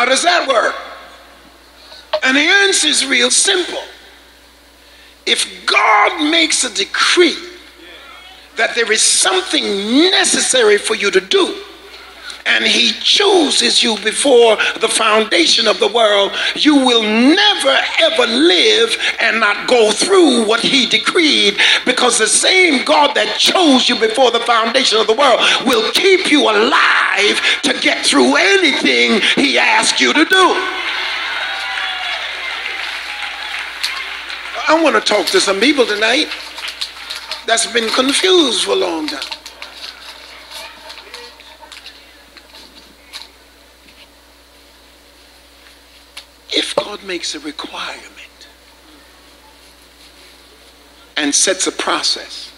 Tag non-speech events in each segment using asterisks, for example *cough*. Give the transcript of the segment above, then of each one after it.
how does that work? And the answer is real simple. If God makes a decree that there is something necessary for you to do, and he chooses you before the foundation of the world, you will never ever live and not go through what he decreed because the same God that chose you before the foundation of the world will keep you alive to get through anything he asks you to do. I want to talk to some people tonight that's been confused for a long time. if God makes a requirement and sets a process,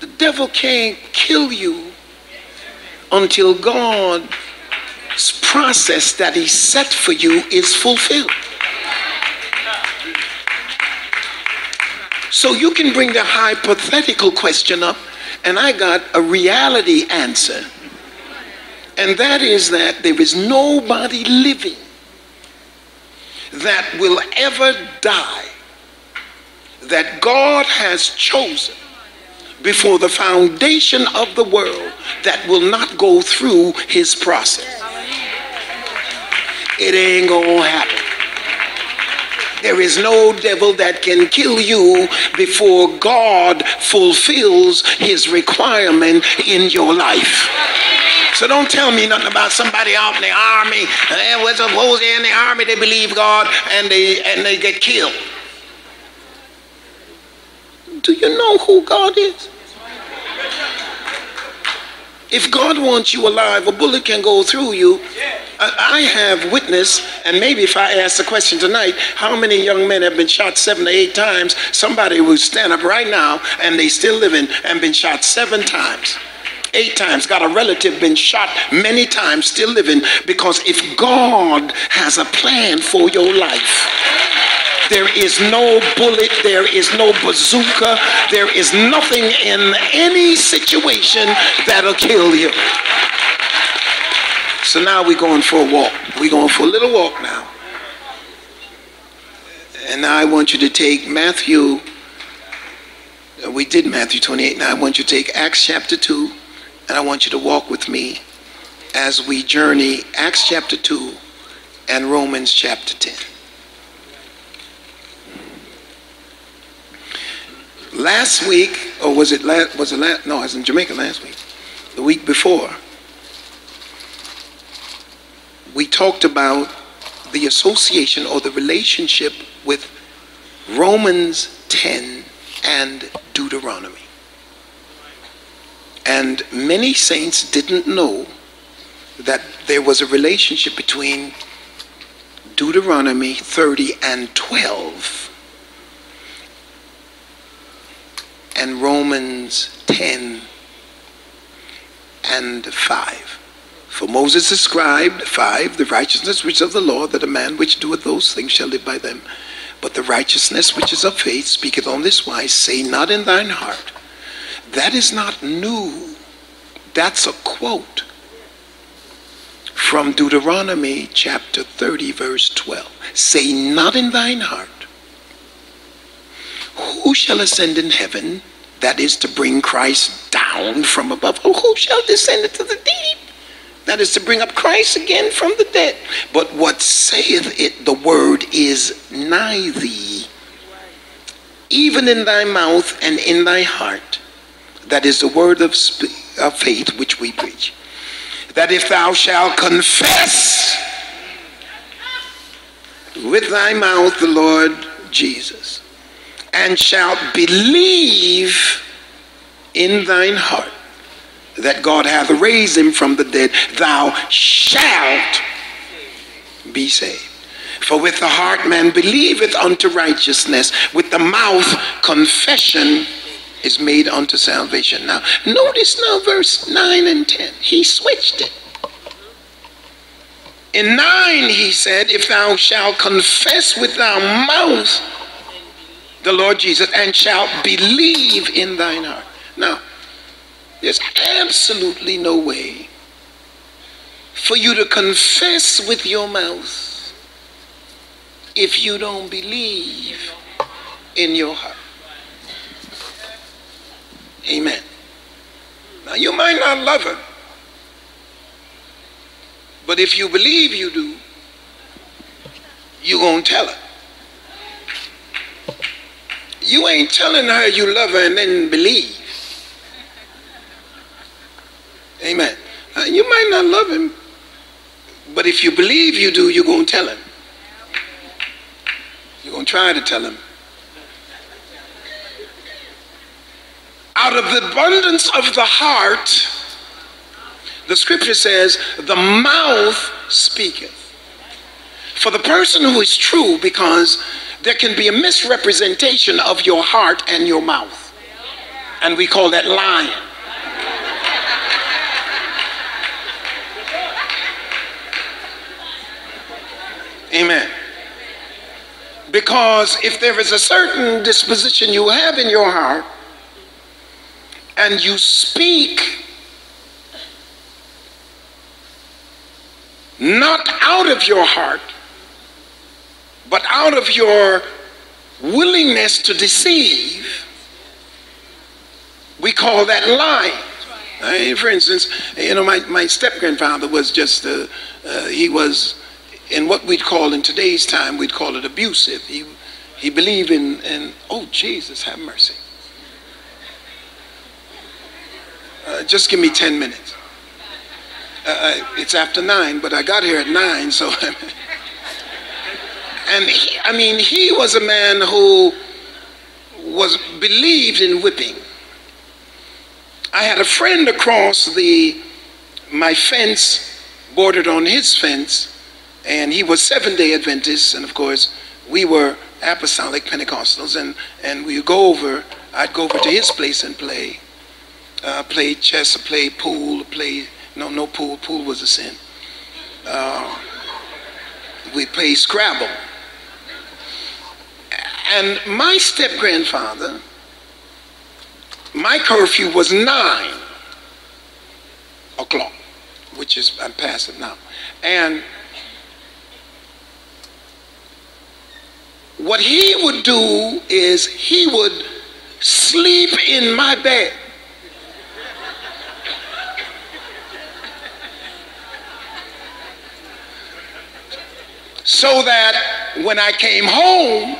the devil can't kill you until God's process that he set for you is fulfilled. So you can bring the hypothetical question up, and I got a reality answer and that is that there is nobody living that will ever die that God has chosen before the foundation of the world that will not go through his process. It ain't gonna happen. There is no devil that can kill you before God fulfills his requirement in your life. So don't tell me nothing about somebody out in the army. Eh, and was supposed in the army, they believe God and they and they get killed. Do you know who God is? If God wants you alive, a bullet can go through you. I have witnessed, and maybe if I ask the question tonight, how many young men have been shot seven to eight times? Somebody will stand up right now and they still living and been shot seven times eight times, got a relative been shot many times, still living, because if God has a plan for your life, there is no bullet, there is no bazooka, there is nothing in any situation that'll kill you. So now we're going for a walk. We're going for a little walk now. And now I want you to take Matthew, we did Matthew 28, now I want you to take Acts chapter 2, and I want you to walk with me as we journey Acts chapter 2 and Romans chapter 10. Last week, or was it last, was it last, no, I was in Jamaica last week, the week before, we talked about the association or the relationship with Romans 10 and Deuteronomy. And many saints didn't know that there was a relationship between Deuteronomy 30 and 12 and Romans 10 and 5. For Moses described, 5, the righteousness which is of the law, that a man which doeth those things shall live by them. But the righteousness which is of faith speaketh on this wise, say not in thine heart, that is not new. That's a quote from Deuteronomy chapter 30, verse 12. Say not in thine heart, Who shall ascend in heaven? That is to bring Christ down from above. Oh, who shall descend into the deep? That is to bring up Christ again from the dead. But what saith it, the word is nigh thee, even in thy mouth and in thy heart that is the word of, of faith which we preach. That if thou shalt confess with thy mouth the Lord Jesus, and shalt believe in thine heart that God hath raised him from the dead, thou shalt be saved. For with the heart man believeth unto righteousness, with the mouth confession is made unto salvation. Now, notice now verse 9 and 10. He switched it. In 9, he said, If thou shalt confess with thy mouth the Lord Jesus and shalt believe in thine heart. Now, there's absolutely no way for you to confess with your mouth if you don't believe in your heart. Amen. Now, you might not love her, but if you believe you do, you're going to tell her. You ain't telling her you love her and then believe. Amen. Uh, you might not love him, but if you believe you do, you're going to tell him. You're going to try to tell him. Out of the abundance of the heart, the scripture says, the mouth speaketh. For the person who is true, because there can be a misrepresentation of your heart and your mouth. And we call that lying. Amen. Because if there is a certain disposition you have in your heart and you speak not out of your heart, but out of your willingness to deceive, we call that lying. for instance, you know, my, my step grandfather was just, uh, uh, he was in what we'd call in today's time, we'd call it abusive. He, he believed in, in, oh, Jesus, have mercy. Uh, just give me 10 minutes. Uh, it's after 9, but I got here at 9, so. *laughs* and he, I mean, he was a man who was believed in whipping. I had a friend across the my fence, bordered on his fence, and he was seven day Adventist, and of course, we were apostolic Pentecostals, and, and we go over, I'd go over to his place and play. Uh, play chess, play pool, play, no, no pool, pool was a sin. Uh, we play Scrabble. And my step grandfather, my curfew was nine o'clock, which is, I'm past it now. And what he would do is he would sleep in my bed. So that when I came home,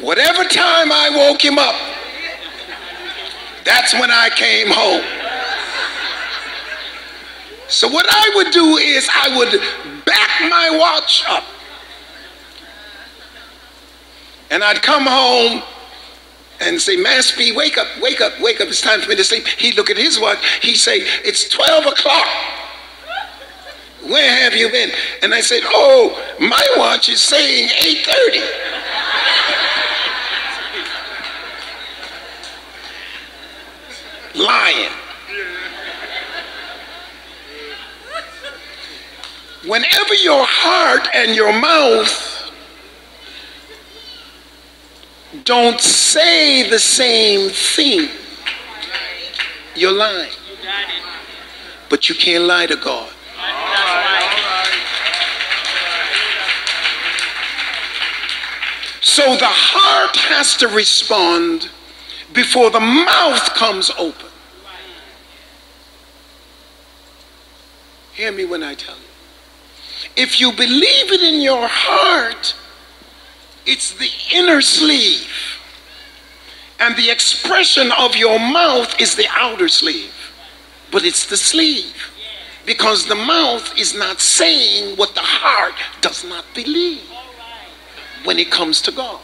whatever time I woke him up, that's when I came home. So what I would do is I would back my watch up and I'd come home and say, Master wake up, wake up, wake up. It's time for me to sleep. He'd look at his watch. He'd say, It's 12 o'clock. Where have you been? And I said, Oh, my watch is saying 8:30. Lying. Whenever your heart and your mouth don't say the same thing, you're lying. But you can't lie to God. So the heart has to respond before the mouth comes open. Hear me when I tell you. If you believe it in your heart, it's the inner sleeve. And the expression of your mouth is the outer sleeve. But it's the sleeve. Because the mouth is not saying what the heart does not believe when it comes to God.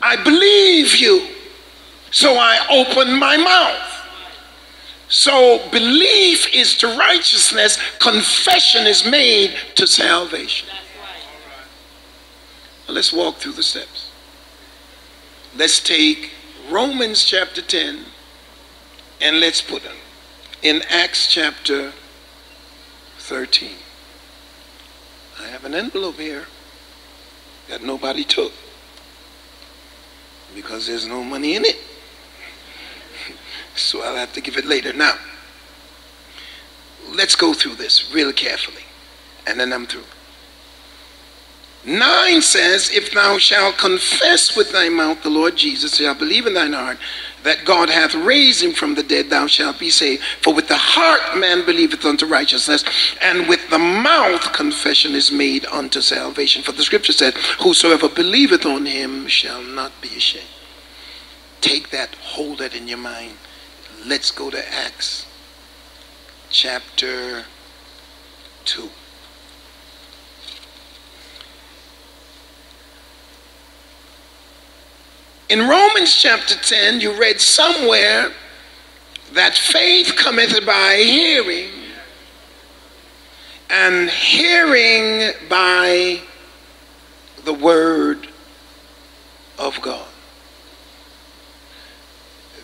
I believe you, so I open my mouth. So belief is to righteousness, confession is made to salvation. Let's walk through the steps. Let's take Romans chapter 10 and let's put them in Acts chapter 13. I have an envelope here that nobody took because there's no money in it. so I'll have to give it later. Now, let's go through this real carefully, and then I'm through. 9 says, If thou shalt confess with thy mouth the Lord Jesus, shalt believe in thine heart that God hath raised him from the dead, thou shalt be saved. For with the heart man believeth unto righteousness, and with the mouth confession is made unto salvation. For the scripture said, Whosoever believeth on him shall not be ashamed. Take that, hold that in your mind. Let's go to Acts chapter 2. In Romans chapter 10, you read somewhere that faith cometh by hearing, and hearing by the word of God.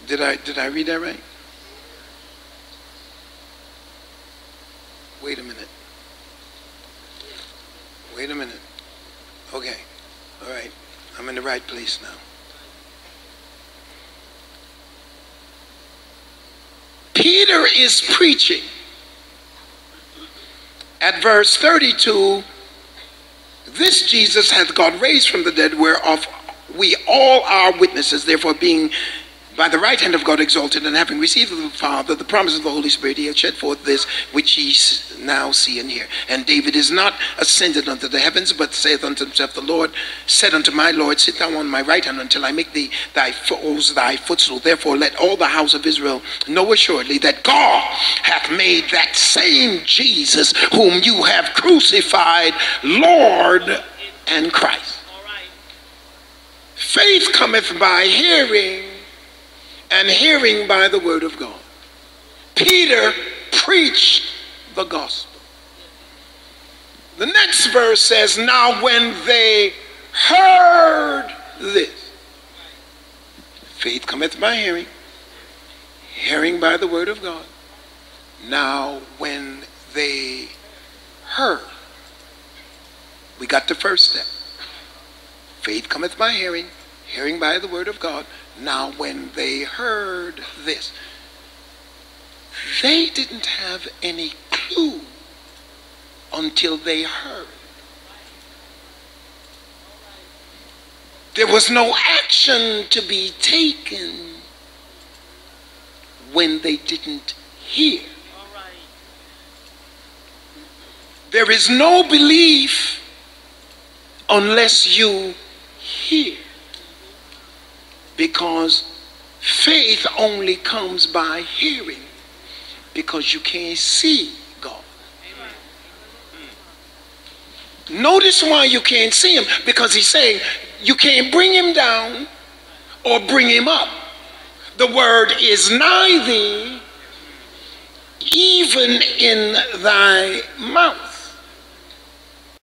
Did I, did I read that right? Wait a minute. Wait a minute. Okay. All right. I'm in the right place now. Peter is preaching at verse 32 this Jesus hath God raised from the dead, whereof we all are witnesses. Therefore, being by the right hand of God exalted, and having received of the Father the promise of the Holy Spirit, he hath shed forth this which ye now see and hear. And David is not ascended unto the heavens, but saith unto himself, The Lord said unto my Lord, Sit thou on my right hand until I make thee thy foes thy footstool. Therefore let all the house of Israel know assuredly that God hath made that same Jesus whom you have crucified Lord and Christ. Faith cometh by hearing and hearing by the word of God. Peter preached the gospel. The next verse says, Now when they heard this, faith cometh by hearing, hearing by the word of God. Now when they heard, we got the first step. Faith cometh by hearing, hearing by the word of God. Now, when they heard this, they didn't have any clue until they heard. There was no action to be taken when they didn't hear. There is no belief unless you hear because faith only comes by hearing because you can't see God. Hmm. Notice why you can't see him because he's saying you can't bring him down or bring him up. The word is nigh thee, even in thy mouth.